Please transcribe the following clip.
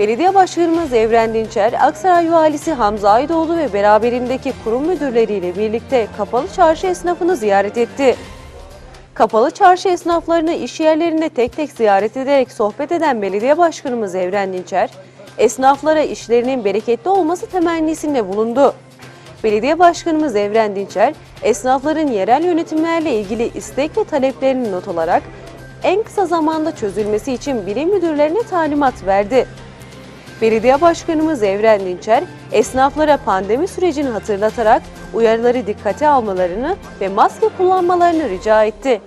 Belediye Başkanımız Evren Dinçer, Aksaray Valisi Hamza Aydoğdu ve beraberindeki kurum müdürleriyle birlikte Kapalı Çarşı esnafını ziyaret etti. Kapalı çarşı esnaflarını iş yerlerinde tek tek ziyaret ederek sohbet eden Belediye Başkanımız Evren Dinçer, esnaflara işlerinin bereketli olması temennisinde bulundu. Belediye Başkanımız Evren Dinçer, esnafların yerel yönetimlerle ilgili istek ve taleplerini not alarak en kısa zamanda çözülmesi için bilim müdürlerine talimat verdi. Belediye Başkanımız Evren Dinçer, esnaflara pandemi sürecini hatırlatarak uyarıları dikkate almalarını ve maske kullanmalarını rica etti.